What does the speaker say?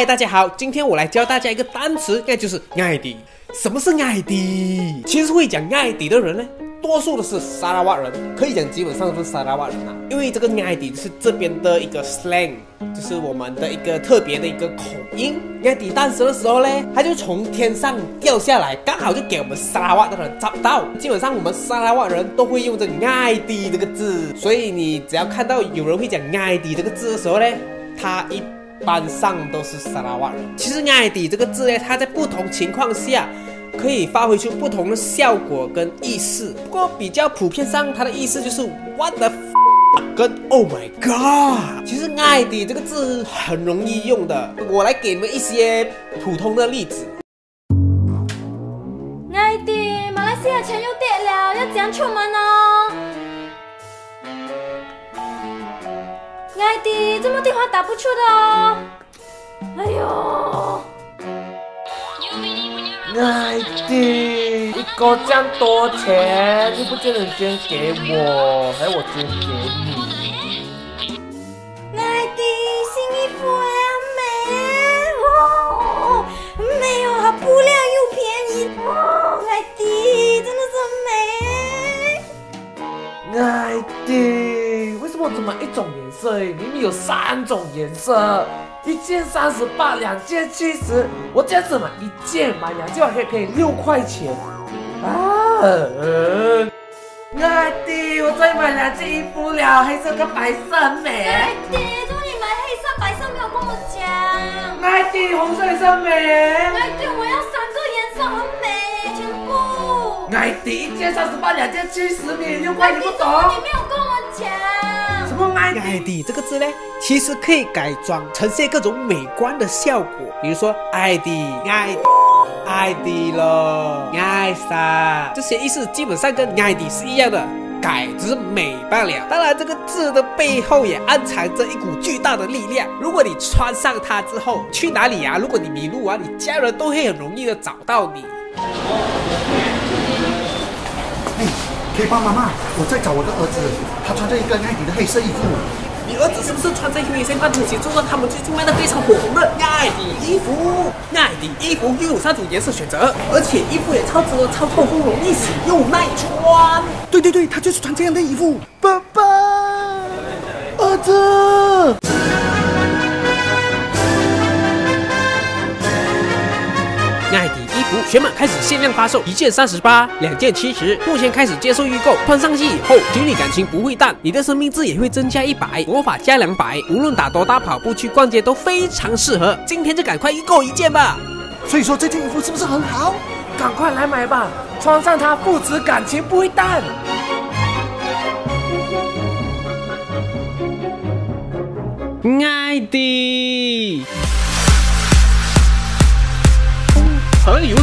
嗨，大家好，今天我来教大家一个单词，那就是艾迪。什么是艾迪？其实会讲艾迪的人呢，多数都是沙拉瓦人，可以讲基本上都是沙拉瓦人啊。因为这个艾迪是这边的一个 slang，就是我们的一个特别的一个口音。艾迪诞生的时候呢，他就从天上掉下来，刚好就给我们沙拉瓦的人找到。基本上我们沙拉瓦人都会用这艾迪这个字，所以你只要看到有人会讲艾迪这个字的时候呢，他一。班上都是沙拉瓦人。其实“艾迪”这个字呢，它在不同情况下可以发挥出不同的效果跟意思。不过比较普遍上，它的意思就是 “what the”，跟 “oh my god”。其实“艾迪”这个字很容易用的，我来给你们一些普通的例子。艾迪，马来西亚钱又跌了，要怎样出门哦？的，怎么电话打不出的哦？哎呦！艾迪，一个这样多钱，你不见得捐给我，还要我捐给你。的是美。艾迪。我怎么一种颜色？明明有三种颜色，一件三十八，两件七十。我这样子买一件，买两件还可以六块钱。啊！艾迪，我再买两件衣服了，黑色跟白色很美。艾迪，怎么你买黑色、白色没有跟我讲？艾迪，红色也是美。艾迪，艾迪，一件三十八，两件七十，你又怪，你不懂？你没有跟我讲什么。艾迪这个字呢，其实可以改装呈现各种美观的效果，比如说艾迪、艾艾迪咯、艾莎，这些意思基本上跟艾迪是一样的，改只是美罢了。当然，这个字的背后也暗藏着一股巨大的力量。如果你穿上它之后，去哪里啊？如果你迷路啊，你家人都会很容易的找到你。可以帮妈妈，我在找我的儿子，他穿着一个艾迪的黑色衣服。你儿子是不是穿着黑色半拖鞋？就说他们最近卖的非常火红的艾迪衣服。艾迪衣服又有三种颜色选择，而且衣服也超值、超透风、容易洗又耐穿。对对对，他就是穿这样的衣服。爸爸，儿子。全码开始限量发售，一件三十八，两件七十。目前开始接受预购，穿上去以后，情侣感情不会淡，你的生命值也会增加一百，魔法加两百。无论打多大跑步去逛街都非常适合。今天就赶快预购一件吧。所以说这件衣服是不是很好？赶快来买吧，穿上它父子感情不会淡。爱的。Sở liễu.